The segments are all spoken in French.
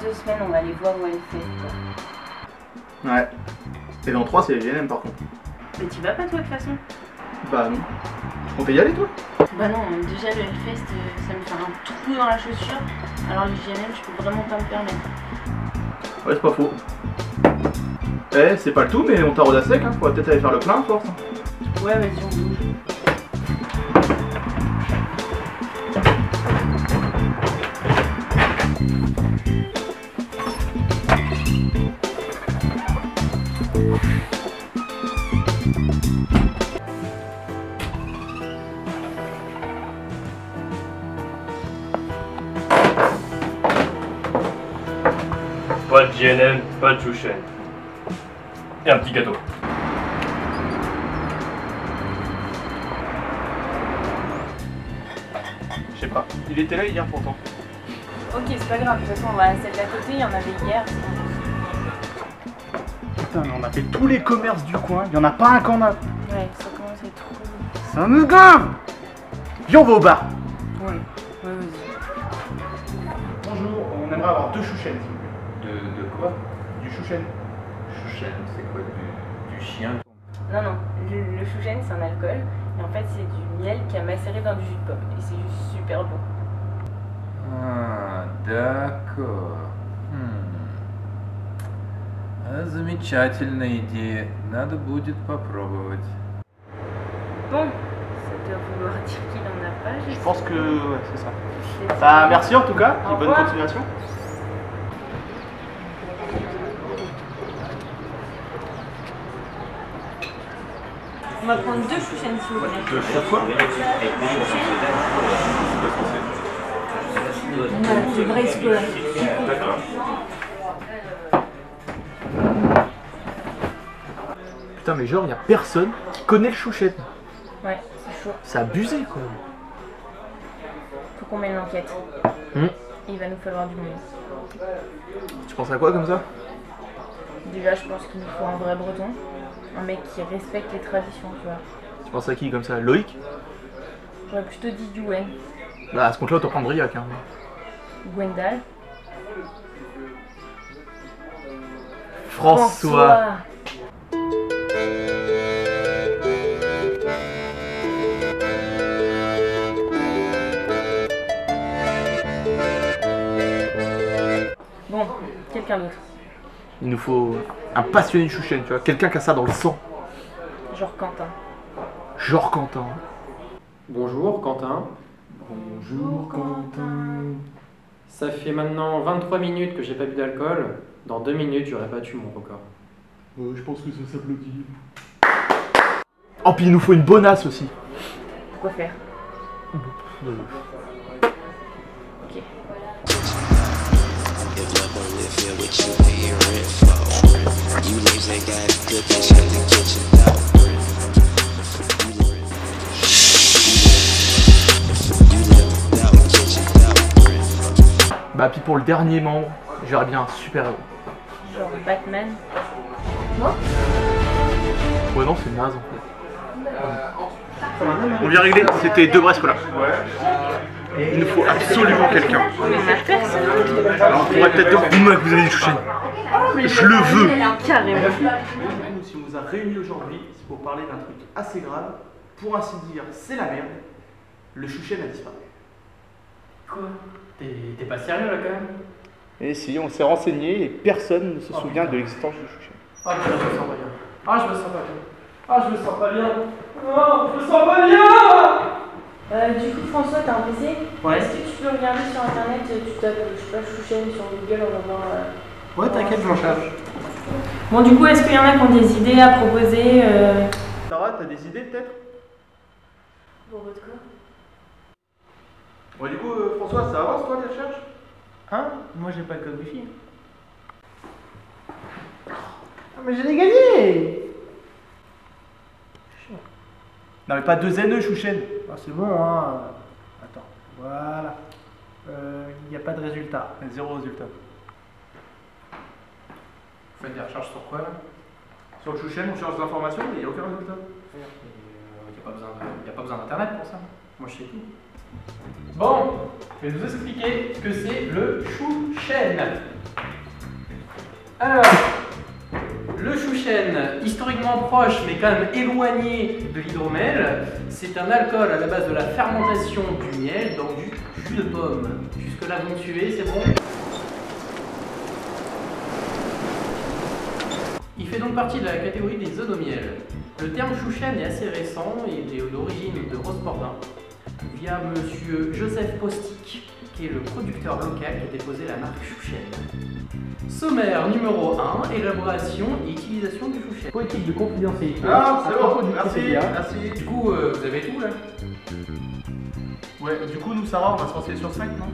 deux semaines, on va aller voir où elle fait. quoi. Ouais. Et dans 3, c'est les GNM par contre. Mais tu vas pas toi de toute façon? Bah non. On peut y aller toi? Bah non, déjà le Hellfest, euh, ça me fait un trou dans la chaussure. Alors les GNM, je peux vraiment pas me permettre. Ouais, c'est pas faux. Eh, c'est pas le tout, mais on taraude à sec, hein. Faudrait peut-être aller faire le plein à force. Ouais, vas-y, on bouge. Pas de GNM, pas de chouchen. Et un petit gâteau. Je sais pas. Il était là hier pourtant. Ok, c'est pas grave, de toute façon, on va à celle d'à côté, il y en avait hier. Putain, mais on a fait tous les commerces du coin, il y en a pas un qu'on a. Ouais, ça commence à être trop. Ça me gave Viens, on va au bar. Ouais, ouais, vas-y. Bonjour, on aimerait avoir deux chouchènes, s'il vous plaît. De, de quoi Du chouchen. Chouchen, c'est quoi du, du chien Non, non, le, le chouchen, c'est un alcool. Et en fait, c'est du miel qui a macéré dans du jus de pomme. Et c'est juste super bon. А, d'accord. Хм. А, Замечательная идея. Надо будет попробовать. Bon, ça doit vouloir dire qu'il en a pas, Je pense que. Ouais, c'est ça. sais. Bah, merci en tout cas, Au et bonne revoir. continuation. Va prendre deux chouchens, s'il vous plaît. Pourquoi C'est vrai, explorer. Putain, mais genre, y a personne qui connaît le chouchen. Ouais, c'est chaud. C'est abusé quoi. Faut qu'on mène l'enquête. Hmm. Il va nous falloir du monde. Tu penses à quoi comme ça? Déjà, je pense qu'il nous faut un vrai breton. Un mec qui respecte les traditions, tu vois. Tu penses à qui comme ça? Loïc? J'aurais plutôt dit Yuen. Bah, à ce compte-là, autant prendre Briac. Hein. Gwendal. François. Bon, quelqu'un d'autre. Il nous faut un passionné de chouchen, tu vois. Quelqu'un qui a ça dans le sang. Genre Quentin. Genre Quentin. Bonjour Quentin. Bonjour Quentin. Ça fait maintenant 23 minutes que j'ai pas bu d'alcool. Dans deux minutes, j'aurais battu mon record. je pense que ça s'applaudit. Oh, puis il nous faut une bonasse aussi. Pourquoi faire Ok. With you, your. You ain't got good, the kitchen. Bah, puis pour le dernier membre, j'aurais bien un super héros. Genre Batman. Ouais, non, c'est naze en fait. On vient régler, c'était deux braises là. Il nous faut absolument quelqu'un. Alors, on pourrait peut-être dire, dis-moi que vous avez une chouchen. Je le veux. Carrément. Si on vous a réunis aujourd'hui, c'est pour parler d'un truc assez grave. Pour ainsi dire, c'est la merde. Le chouchen a disparu. Quoi? T'es pas sérieux là quand même? Et si, on s'est renseigné et personne ne se Oh, souvient putain. de l'existence du chouchen. Ah je me sens pas bien. Ah je me sens pas bien. Ah je me sens pas bien. Non, je me sens pas bien Euh, du coup, François, t'as un PC Ouais. Est-ce que tu peux regarder sur internet euh, Tu tapes, je sais pas, Chouchen sur Google, on va voir. euh, Ouais, t'inquiète, je m'en charge. Bon, du coup, est-ce qu'il y en a qui ont des idées à proposer euh... Sarah, t'as des idées peut-être? Pour votre corps Ouais, du coup, euh, François, ça avance toi les recherches? Hein? Moi j'ai pas le code wifi. Ah mais je l'ai gagné Non, mais pas deux NE, chouchen. Ah c'est bon hein. Attends, voilà. Il n'y a pas de résultat. Zéro résultat. Vous faites des recherches sur quoi là? Sur le chouchen, on cherche de l'information, mais il n'y a aucun résultat. Il n'y a pas besoin de- y a pas besoin d'internet pour ça. Moi je sais tout. Bon, je vais vous expliquer ce que c'est le chou chêne. Alors, le chouchen, historiquement proche mais quand même éloigné de l'hydromel, c'est un alcool à la base de la fermentation du miel dans du jus de pomme. Jusque là vous me suivez, c'est bon? Il fait donc partie de la catégorie des onomiels. Le terme chouchen est assez récent il est d'origine de Rospordin via monsieur Joseph Postic, qui est le producteur local qui a déposé la marque chouchen. Sommaire numéro 1, élaboration et utilisation du chouchen. Politique de confidentialité. Ah, c'est bon, du merci, merci. Du coup, euh, vous avez tout là? Ouais, du coup, nous, Sarah, on va se renseigner sur Skype, non?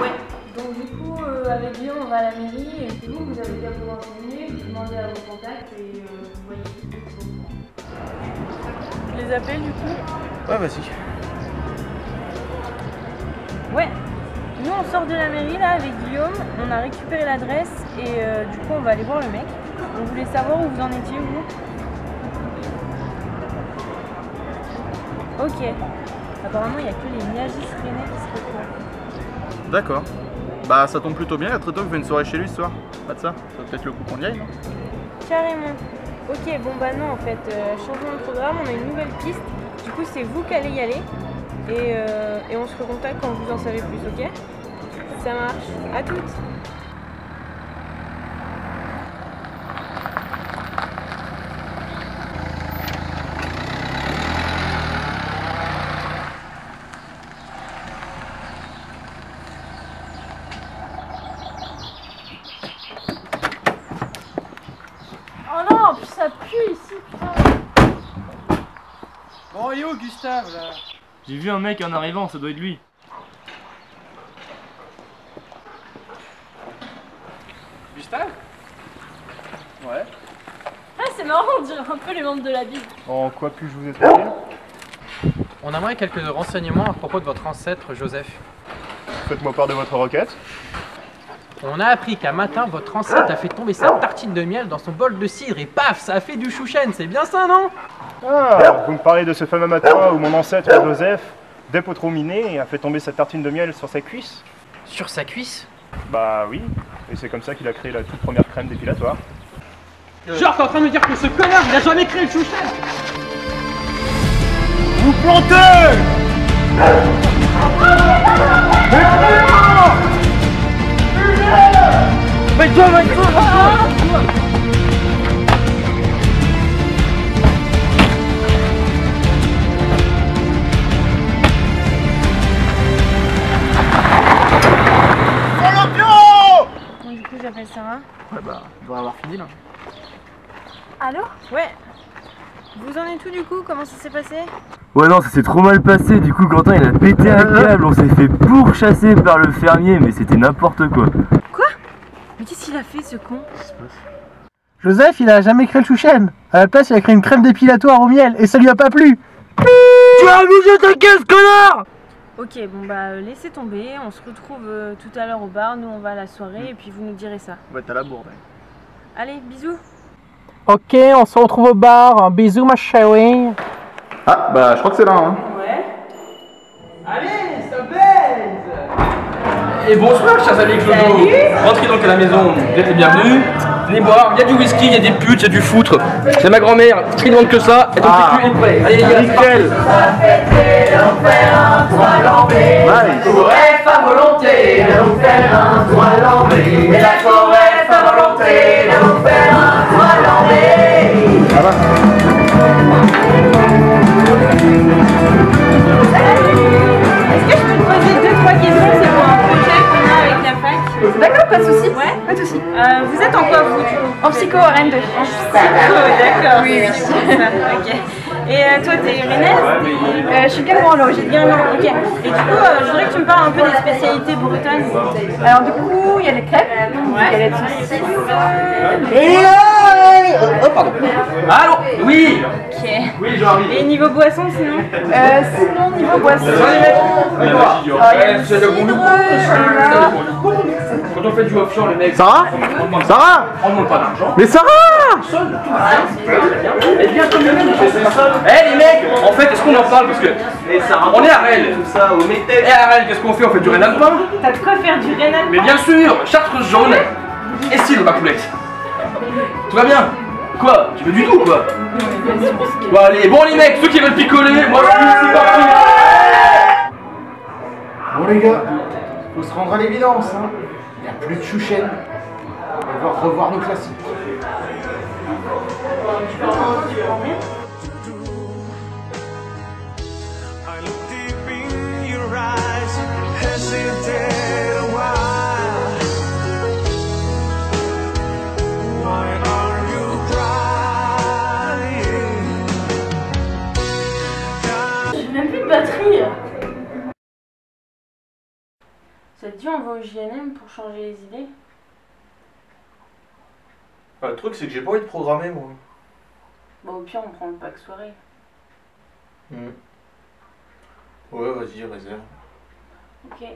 Ouais. Donc du coup, euh, avec Guillaume, on va à la mairie et c'est vous, vous avez qu'à vous renseigner, vous demandez à vos contacts et euh, vous voyez tout ce que vous Je les appelle du coup? Ouais, vas-y. Nous, on sort de la mairie là avec Guillaume, on a récupéré l'adresse et euh, du coup, on va aller voir le mec. On voulait savoir où vous en étiez, vous. Ok. Apparemment, il n'y a que les Miagis rennais qui se retrouvent. D'accord. Bah, ça tombe plutôt bien, il y a très tôt que fait une soirée chez lui ce soir. Pas de ça Ça peut-être le coup qu'on y aille, non? Carrément. Ok, bon bah non, en fait, euh, changement de programme, on a une nouvelle piste. Du coup, c'est vous qui allez y aller. Et, euh, et on se recontacte quand vous en savez plus, ok? Ça marche. À toutes. Oh non, puis ça pue ici, putain. Bon, il est où Gustave là? J'ai vu un mec en arrivant, ça doit être lui. Gustave Ouais. Ah, c'est marrant, on dirait un peu les membres de la Bible. En quoi puis-je vous expliquer On aimerait quelques renseignements à propos de votre ancêtre Joseph. Faites-moi part de votre requête. On a appris qu'un matin, votre ancêtre a fait tomber sa tartine de miel dans son bol de cidre et paf, ça a fait du chouchen, c'est bien ça, non? Ah, vous me parlez de ce fameux matin où mon ancêtre Joseph, dès trop miné, a fait tomber sa tartine de miel sur sa cuisse. Sur sa cuisse Bah oui, et c'est comme ça qu'il a créé la toute première crème dépilatoire. Genre, t'es en train de me dire que ce connard, il a jamais créé le chouchen Vous plantez! Donc, tout du coup Comment ça s'est passé Ouais non ça s'est trop mal passé, du coup Quentin il a pété un câble, on s'est fait pourchasser par le fermier mais c'était n'importe quoi. Mais qu'est-ce qu'il a fait ce con Joseph, il a jamais créé le chouchen. À la place, il a créé une crème dépilatoire au miel et ça lui a pas plu. Tu as bougé ta caisse connard Ok, bon bah euh, laissez tomber, on se retrouve euh, tout à l'heure au bar, nous on va à la soirée et puis vous nous direz ça. Ouais, t'as la bourde. Allez, bisous Ok, on se retrouve au bar. Bisous, ma chérie. Ah, bah, je crois que c'est là, hein. Ouais. Allez, ça baise Et bonsoir, chers amis Clodo. Rentrez donc à la maison, vous êtes les bienvenus. Venez boire, il y a du whisky, il y a des putes, il y a du foutre. C'est ma grand-mère, qui demande que ça, et ton Ah. petit cul est prêt. Allez, les gars, c'est parti. Nice. à pas de soucis. Ouais Pas de soucis. Euh, vous êtes en quoi vous En psycho, RN2. En psycho, d'accord. Oui, oui. Ok. Et euh, toi, t'es rennaise Euh, je suis Guingamp à l'origine. Guingamp, ok. Et du coup, euh, je voudrais que tu me parles un peu des spécialités bretonnes. Alors, du coup, il y a les crêpes, il y a les saucisses. Allô Oui Ok. Oui, j'arrive. Et niveau boisson, sinon Euh, sinon, niveau boisson. Bonsoir les mecs Allez voir. Alors, il y a Ouais, du c'est le bon cidre, look. il y en a- Quand on fait du offshore, les mecs. Sarah Sarah On demande pas d'argent. Mais Sarah Eh bien, comme les mecs, Eh les mecs, en fait, est-ce qu'on en parle Parce que on est à Rennes. Tout ça, au Et à Rennes, qu'est-ce qu'on fait? On fait du Rennes alpin T'as de quoi faire du rénal Mais bien sûr, chartreuse jaune et ma poulette. Tout va bien Quoi? Tu veux du tout quoi? Bon allez, bon les mecs, ceux qui veulent picoler, moi je suis, parti Bon les gars, faut se rendre à l'évidence, hein. Il n'y a plus de chouchen. On va revoir nos classiques. Plus de batterie. Ça te dit on va au JNM pour changer les idées Ah, le truc, c'est que j'ai pas envie de programmer, moi. Bon au pire on prend le pack soirée. Hmm. Ouais, vas-y, réserve. Ok.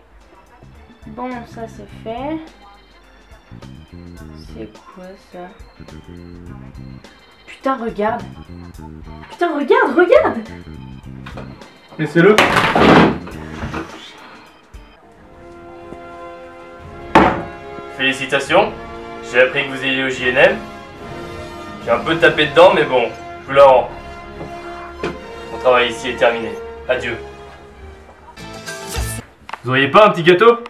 Bon ça c'est fait. C'est quoi ça? Putain regarde Putain regarde, regarde Laissez-le Félicitations, j'ai appris que vous alliez au JNM. J'ai un peu tapé dedans, mais bon, je vous la rends. Mon travail ici est terminé. Adieu. Vous auriez pas un petit gâteau?